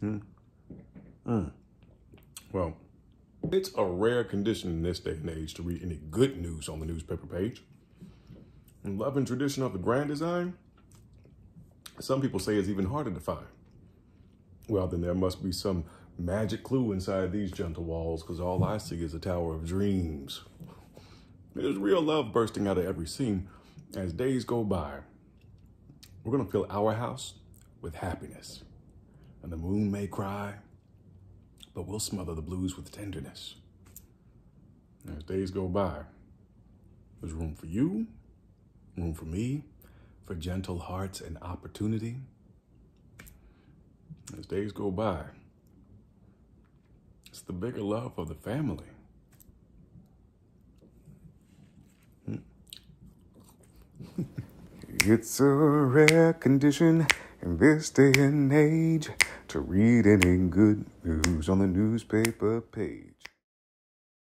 Hmm. Mm. Well, it's a rare condition in this day and age to read any good news on the newspaper page. And love and tradition of the grand design, some people say is even harder to find. Well, then there must be some magic clue inside these gentle walls because all I see is a tower of dreams. There's real love bursting out of every seam as days go by. We're going to fill our house with happiness. And the moon may cry, but we'll smother the blues with tenderness. As days go by, there's room for you, room for me, for gentle hearts and opportunity. As days go by, it's the bigger love of the family. Hmm. It's a rare condition in this day and age to read any good news on the newspaper page.